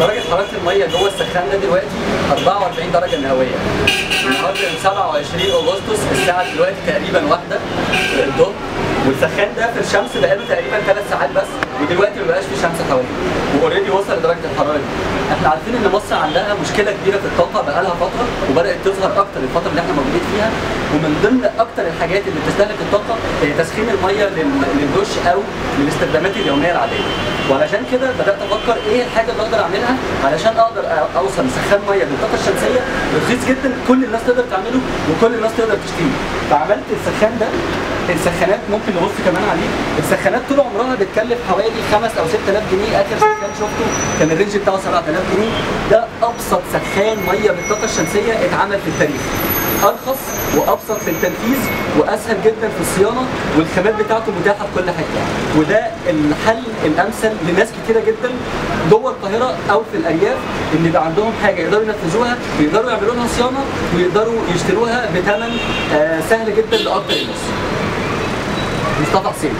درجة حرارة المية جوه السخان ده دلوقتي 44 درجة مئوية. النهارده يوم 27 أغسطس الساعة دلوقتي تقريبا واحدة الظهر والسخان ده في الشمس بقاله تقريبا ثلاث ساعات بس ودلوقتي ما بقاش في شمس حواليه وأوريدي وصل لدرجه الحرارة دي. إحنا عارفين إن مصر عندها مشكلة كبيرة في الطاقة بقالها فترة وبدأت تظهر أكتر الفترة اللي إحنا موجودين فيها. ومن ضمن أكتر الحاجات اللي بتستهلك الطاقة هي تسخين المية لل- للدش أو للاستخدامات اليومية العادية. وعلشان كده بدأت أفكر إيه الحاجة اللي أقدر أعملها علشان أقدر أوصل لسخان مية بالطاقة الشمسية رخيص جدا كل الناس تقدر تعمله وكل الناس تقدر تشتريه. فعملت السخان ده السخانات ممكن نبص كمان عليه. السخانات طول عمرها بتكلف حوالي 5 أو 6000 جنيه. آخر سخان شفته كان الرينج بتاعه 7000 جنيه. ده أبسط سخان مية بالطاقة الشمسية اتعمل في التاريخ. أرخص وأبسط في التنفيذ وأسهل جدا في الصيانة والخامات بتاعته متاحة في كل حتة. وده الحل الأمثل لناس كتيرة جدا جوه القاهرة أو في الأرياف إن يبقى عندهم حاجة يقدروا ينفذوها ويقدروا يعملوا لها صيانة ويقدروا يشتروها بثمن آه، سهل جدا لأكتر الناس. مصطفى حسين.